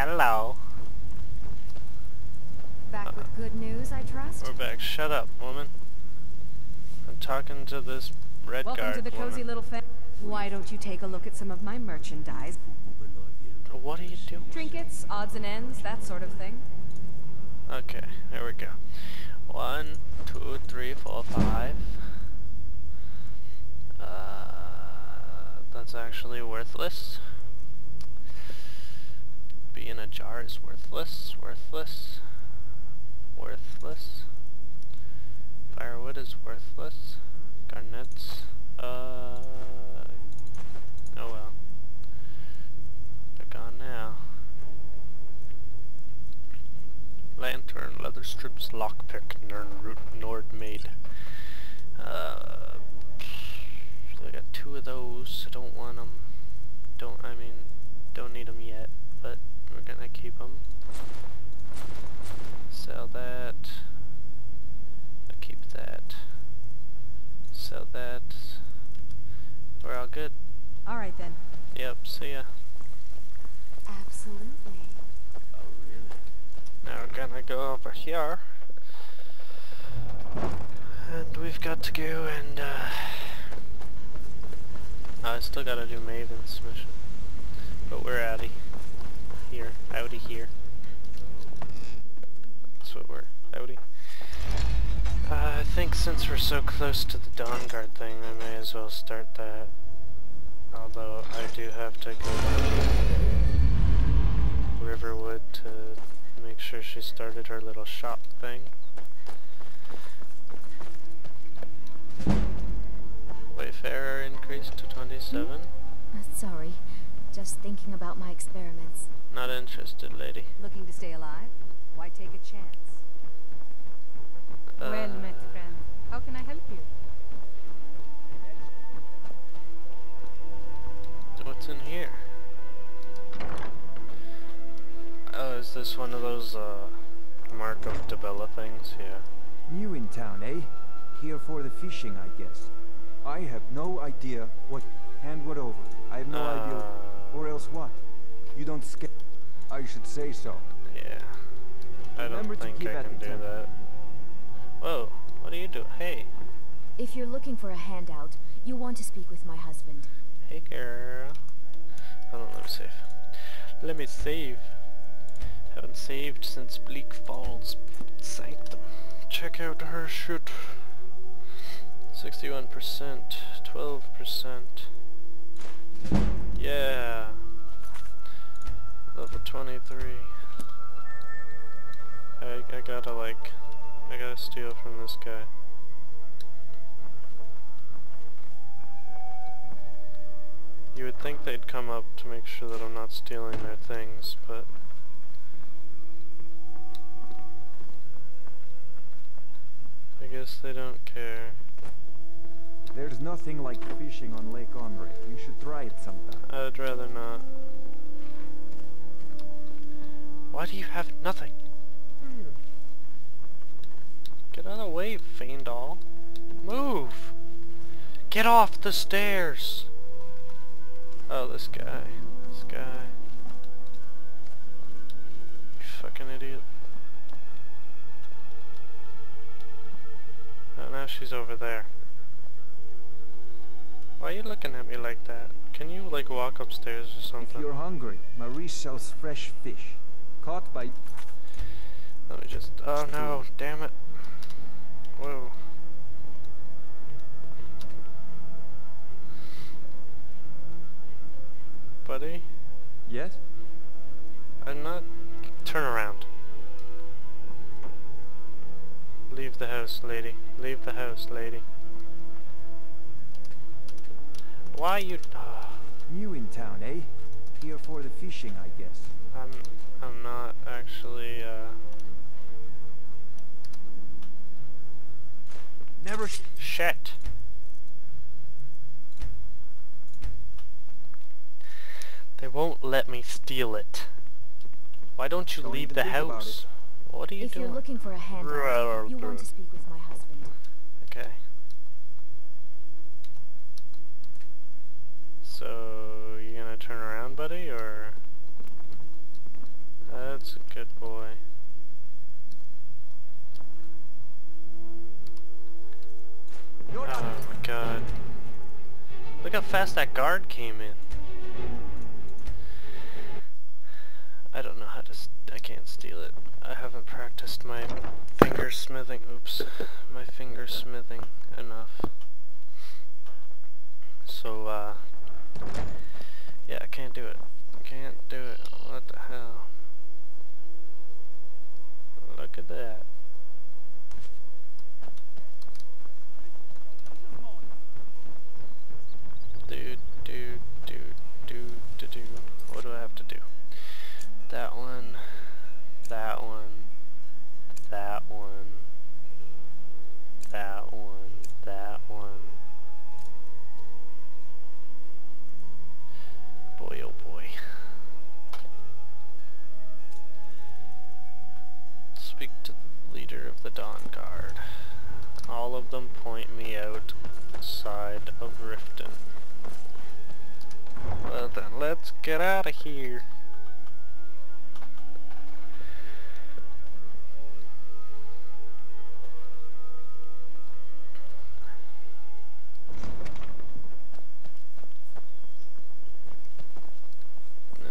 Hello. Back with good news, I trust? We're back. Shut up, woman. I'm talking to this red Welcome guard to the cozy woman. little fa- Why don't you take a look at some of my merchandise? What are you doing? Trinkets, odds and ends, that sort of thing. Okay, there we go. One, two, three, four, five. Uh, that's actually worthless. Be in a jar is worthless, worthless, worthless. Firewood is worthless. Garnets, uh, oh well. They're gone now. Lantern, leather strips, lockpick, Nern root, Nord made. Uh, I got two of those. I don't want them. Don't, I mean, don't need them yet, but we're gonna keep them. Sell that. I'll keep that. Sell that. We're all good. Alright then. Yep, see ya. Absolutely. Oh really? Now we're gonna go over here. And we've got to go and, uh... I still gotta do Maven's mission. But we're outie. Here. Outie here. That's what we're... Outie. Uh, I think since we're so close to the Dawnguard thing, I may as well start that. Although I do have to go to Riverwood to make sure she started her little shop thing. Wayfarer increased to 27. Uh, Sorry, just thinking about my experiments. Not interested, lady. Looking to stay alive? Why take a chance? Uh, well met, friend. How can I help you? What's in here? Oh, is this one of those, uh, Mark of Dibella things? Yeah. New in town, eh? Here for the fishing, I guess. I have no idea what... Hand what over. I have no idea... Uh, Or else what? You don't scare... Oh, I should say so. Yeah. I don't Remember to think keep I at can the do temple. that. Whoa, what are you doing? Hey. If you're looking for a handout, you want to speak with my husband. Hey girl. Hold on, let me save. Let me save. Haven't saved since Bleak Falls Sanctum. Check out her shoot. 61%, 12%. Yeah. Level 23. I, I gotta like, I gotta steal from this guy. You would think they'd come up to make sure that I'm not stealing their things, but... I guess they don't care. There's nothing like fishing on Lake Onre. You should try it sometime. I'd rather not. Why do you have nothing? Hmm. Get out of the way, Faendal. Move! Get off the stairs! Oh, this guy. This guy. You fucking idiot. Oh, now she's over there. Why are you looking at me like that? Can you, like, walk upstairs or something? If something? you're hungry, Marie sells fresh fish. Caught by... Let me just... Oh no, damn it. Whoa. Buddy? Yes? I'm not... Turn around. Leave the house, lady. Leave the house, lady. Why you... ah, New in town, eh? Here for the fishing, I guess. I'm... I'm not actually, uh... Never... sh- Shit. They won't let me steal it. Why don't you Don't leave the house? What are you if doing? you're looking for a handout, you want to speak with my husband. Okay. So, you gonna turn around, buddy, or... That's a good boy. Oh my god. Look how fast that guard came in. I don't know how to... I can't steal it. I haven't practiced my finger smithing... Oops. My finger smithing enough. So, uh... Yeah, I can't do it. I can't do it. What the hell? Look at that. Let's get out of here.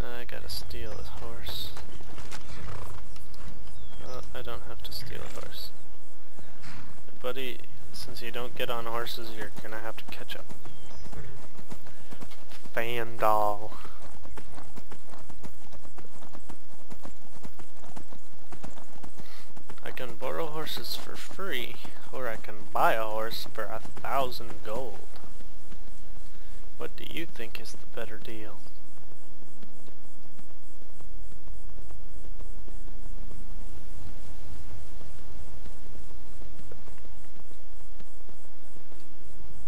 I gotta steal a horse. Well, I don't have to steal a horse. Buddy, since you don't get on horses, you're gonna have to catch up. Faendal. I can borrow horses for free, or I can buy a horse for a thousand gold. What do you think is the better deal?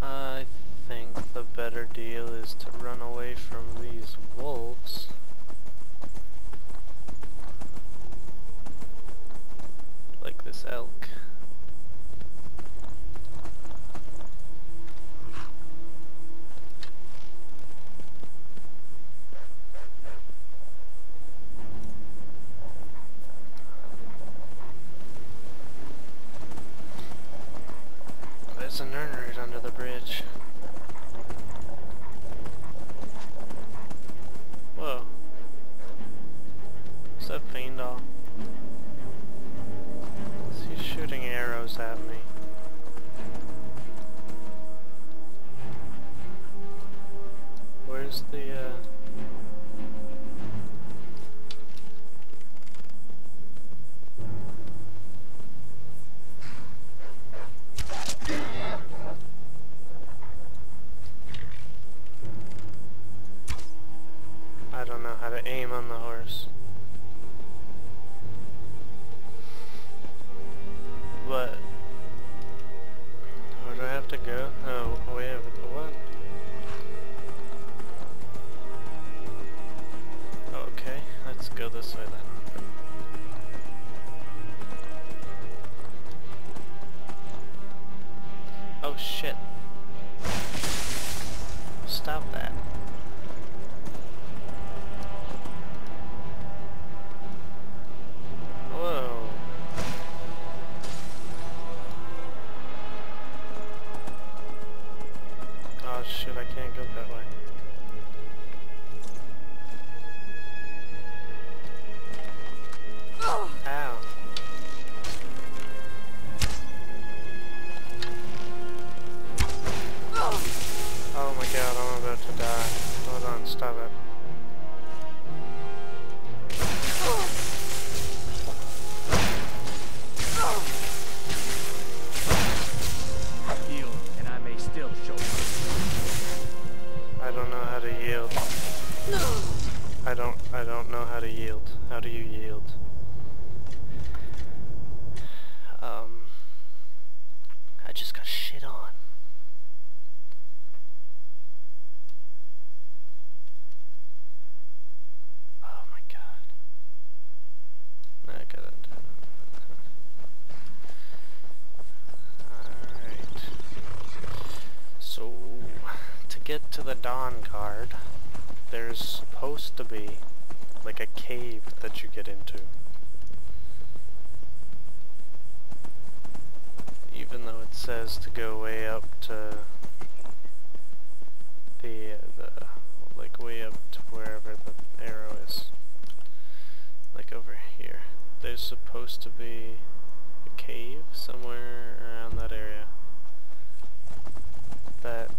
I think the better deal is to run away from these wolves. Like this elk. Where's the, uh... this way I just got shit on. Oh my god. I gotta do Alright. So, to get to the Dawnguard, there's supposed to be like a cave that you get into. Even though it says to go way up to the, uh, the, like way up to wherever the arrow is. Like over here. There's supposed to be a cave somewhere around that area that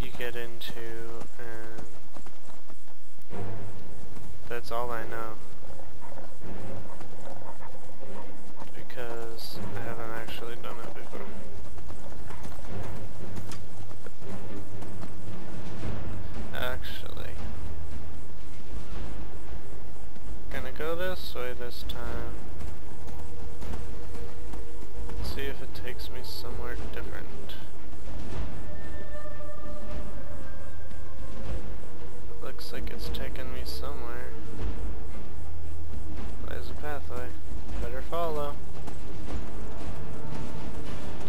you get into and that's all I know. Because I haven't actually done it before. Actually, gonna go this way this time. See if it takes me somewhere different. It looks like it's taking me somewhere. There's a pathway. Better follow.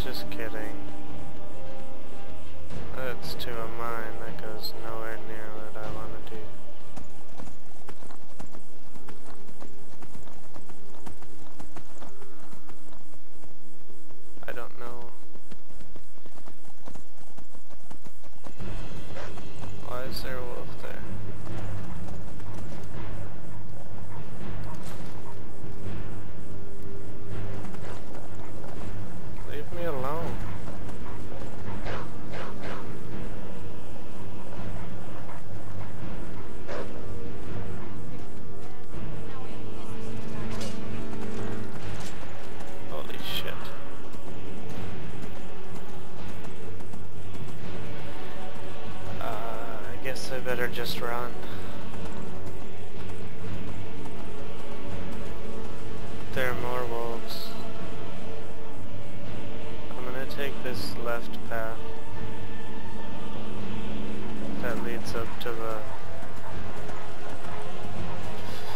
Just kidding. That's to a mine that goes nowhere near what I want to do. I better just run. There are more wolves. I'm gonna take this left path that leads up to the...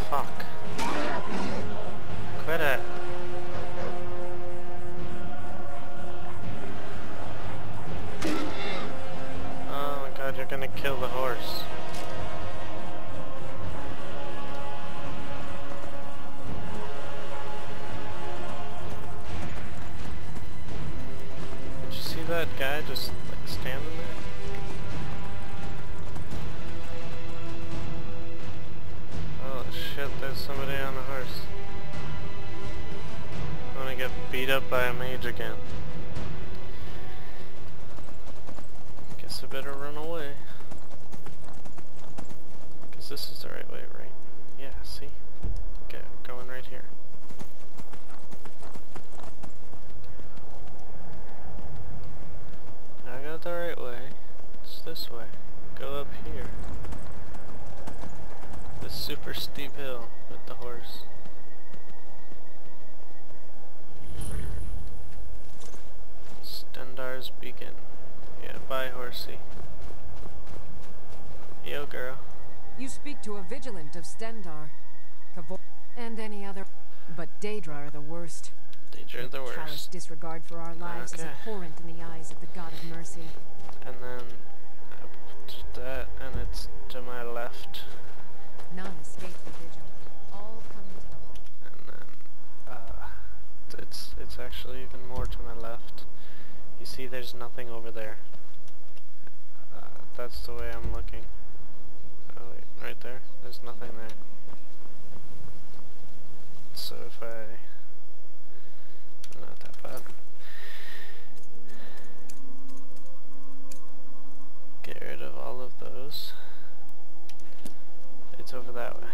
Fuck. Quit it. Oh my god, you're gonna kill the horse. Just like standing there? Oh shit, there's somebody on the horse. I'm gonna get beat up by a mage again. Guess I better run away. Cause this is the right way, right? Yeah, see? Okay, I'm going right here. I got the right way. It's this way. Go up here. This super steep hill with the horse. Stendarr's Beacon. Yeah, bye horsey. Yo girl. You speak to a vigilant of Stendar, Kavor, and any other. But Daedra are the worst. Danger the Callous worst. disregard for our lives is abhorrent in the eyes of the God of mercy. And then I put that and it's to my left. None escape the vigil. All come into the hall. And then uh it's it's actually even more to my left. You see there's nothing over there. Uh, that's the way I'm looking. Oh wait, right there? There's nothing there. So if I not that bad. Get rid of all of those. It's over that way.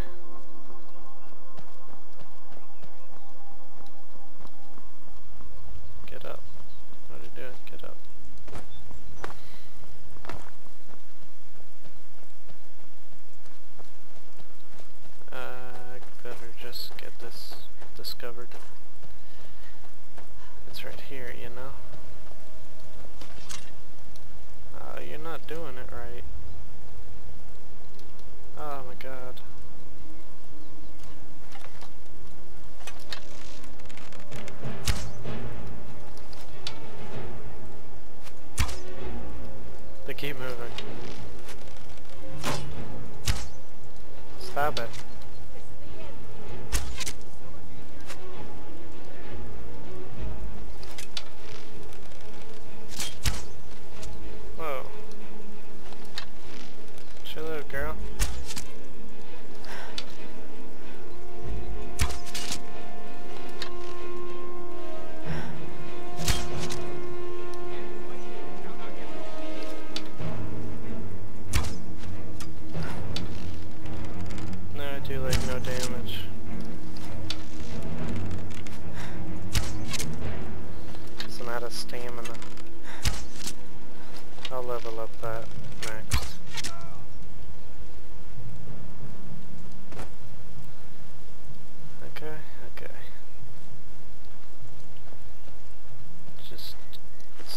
Get up. What are you doing? Get up. Uh, I better just get this discovered. It's right here, you know? Uh, you're not doing it.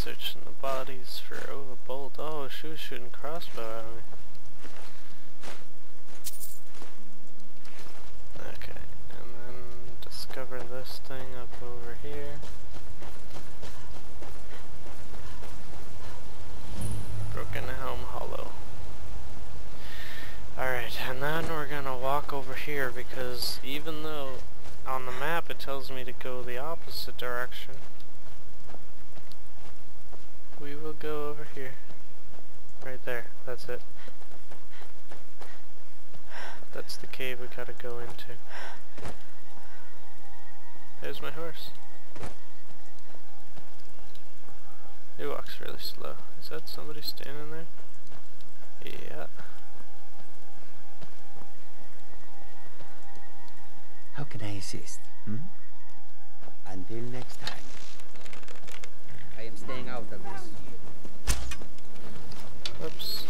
Searching the bodies for oh a bolt. Oh, she was shooting crossbow at me. Okay, and then discover this thing up over here. Broken Helm Hollow. Alright, and then we're gonna walk over here because even though on the map it tells me to go the opposite direction, we will go over here. Right there, that's it. That's the cave we gotta go into. There's my horse. He walks really slow. Is that somebody standing there? Yeah. How can I assist? Hmm? Until next time. I am staying out of this. Whoops.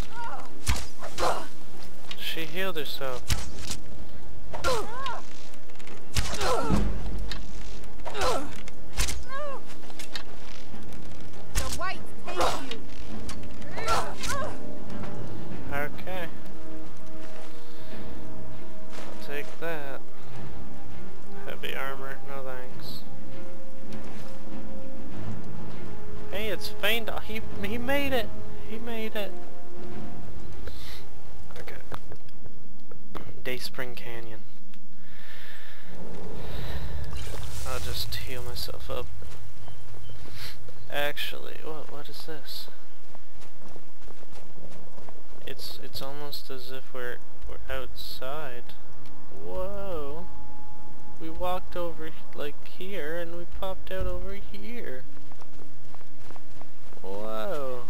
She healed herself. Dayspring Canyon. I'll just heal myself up. Actually, what what is this? It's it's almost as if we're we're outside. Whoa. We walked over like here and we popped out over here. Whoa.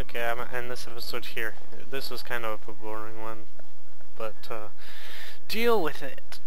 Okay, I'm gonna end this episode here. This was kind of a boring one, but uh, deal with it.